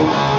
Bye.